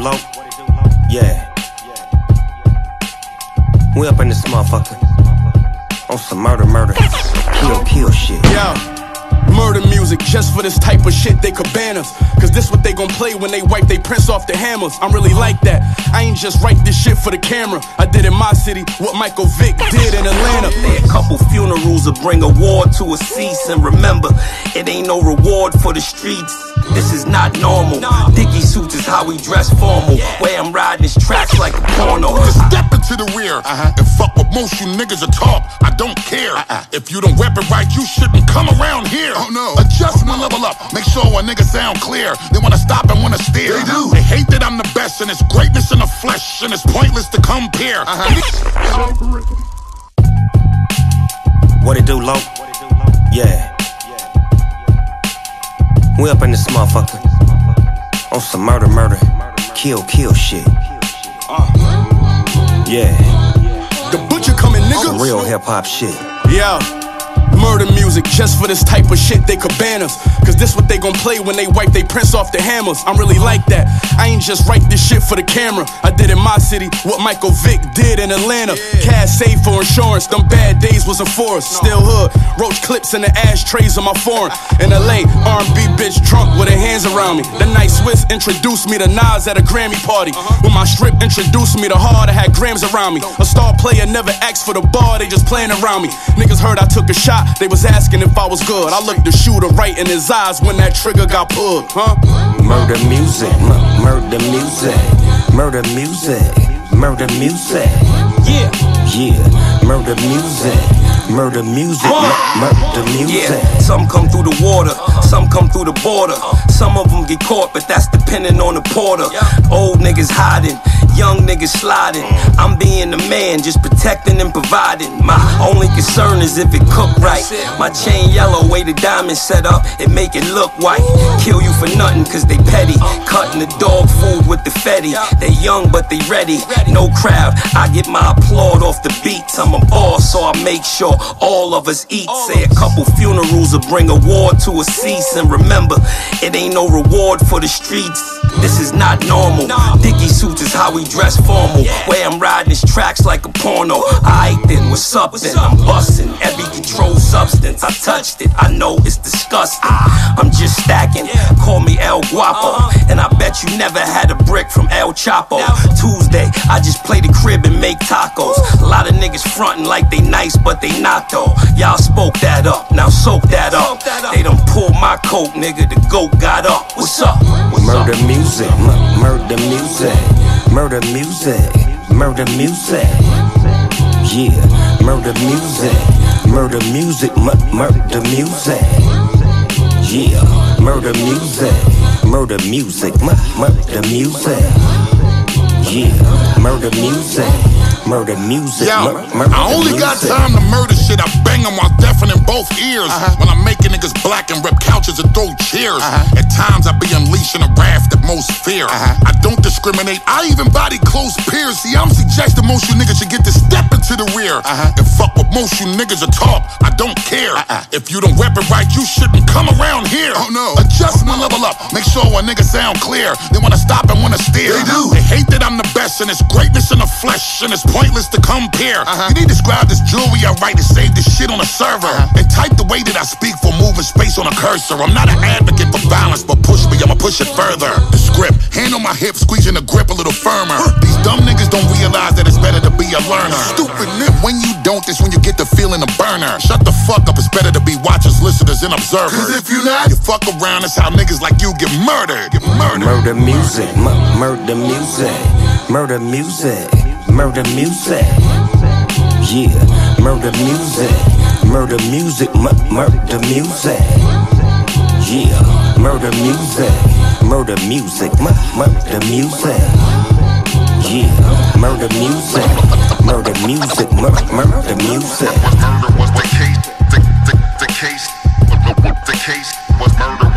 low? Yeah. We up in this motherfucker. On some murder, murder. Kill, kill shit. Yeah. Murder music just for this type of shit they could ban us. Cause this what they gon' play when they wipe they prints off the hammers. I'm really like that. I ain't just write this shit for the camera. I did in my city what Michael Vick did in Atlanta. A couple funerals will bring a war to a cease. And remember, it ain't no reward for the streets. This is not normal. Dickie suits is how we dress formal. Way I'm riding these tracks like a porno. Just step into the rear uh-huh. and fuck what most you niggas are talk. I don't care. Uh-uh. If you don't rep it right, you shouldn't come around here. Oh no. Adjustment level up. Make sure a nigga sound clear. They wanna stop and wanna steer. They do. They hate that I'm the best and it's greatness in the flesh and it's pointless to compare. Uh-huh. What it do, low? Yeah. We up in this motherfucker. On some murder, murder. Kill, kill shit. Uh. Yeah. The butcher coming, nigga. Some real hip hop shit. Yeah. Murder music just for this type of shit they could ban us. Cause this what they gon' play when they wipe they prints off the hammers. I'm really like that. I ain't just write this shit for the camera. I did in my city what Michael Vick did in Atlanta. Cash saved for insurance. Them bad days was a for us. Still hood. Roach clips in the ashtrays of my foreign. In LA, R&B bitch drunk with her hands around me. The night Swizz introduced me to Nas at a Grammy party. Uh-huh. When my strip introduced me to hard, I had grams around me. A star player never asked for the bar, they just playing around me. Niggas heard I took a shot, they was asking if I was good. I looked the shooter right in his eyes when that trigger got pulled, huh? Murder music, mu- murder music, murder music, murder music. Yeah. Yeah, murder music, murder music, mu- murder music. Yeah, some come through the water, some come through the border. Some of them get caught, but that's depending on the porter. Old niggas hiding, young niggas sliding. Mm. I'm being the man, just protecting and providing. My only concern is if it cook right. My chain yellow, way the diamond set up, it make it look white. Kill you for nothing, cause they petty. Cutting the dog food with the fetty. They young, but they ready. No crowd, I get my applaud off the beats. I'm a boss, so I make sure all of us eat. Say a couple funerals will bring a war to a cease. And remember, it ain't no reward for the streets. This is not normal. Dickie suits is how we dress formal. Way I'm riding these tracks like a porno. I then, what's up then? I'm busting every controlled substance. I touched it, I know it's disgusting. I'm just stacking. Call me El Guapo. And I bet you never had a brick from El Chapo. Tuesday, I just play the crib and make tacos. A lot of niggas frontin' like they nice, but they not though. Y'all spoke that up, now soak that up. My coat, nigga. The goat got up. What's up? What's Murder up? music, mu- murder music, murder music, murder music. Yeah, murder music, murder music, mu- murder music. Yeah, murder music, murder music, mu- murder music. Yeah, murder music, murder music, Yo, mu- murder I only got time to murder shit. I bang them while deafening both ears. Uh-huh. When I'm making niggas black and rip couches and throw chairs. Uh-huh. At times I be unleashing a wrath that most fear. Uh-huh. I don't discriminate. I even body close peers. See, I'm suggesting most you niggas should get to step into the rear and fuck what most you niggas are talk. I don't care. Uh-uh. If you don't rep it right, you shouldn't come around here. Oh no. Adjustment level up. Make sure a nigga sound clear. They wanna stop and wanna steer. They do. They hate that I'm the best and it's greatness in the flesh and it's pointless to compare. Uh-huh. You need to describe this jewelry I write and save this shit on a server. Uh-huh. And type the way that I speak for moving space on a cursor. I'm not an advocate for violence, but push me, I'ma push it further. The script, hand on my hip, squeezing the grip a little firmer. These dumb niggas don't realize that it's better to be a learner. Stupid nip, when you don't, that's when you get the feeling of burner. Shut the fuck up, it's better to be watchers, listeners, and observers. Cause if you not, you fuck around, that's how niggas like you get murdered. Get murdered. Murder music, mu- murder music, murder music, murder music. Yeah, murder music, murder music, mu- murder music. Yeah, murder music, murder music, mu- murder music. Yeah, murder music, murder music, mu- murder music. murder was the case. The, the, the case. The case was murder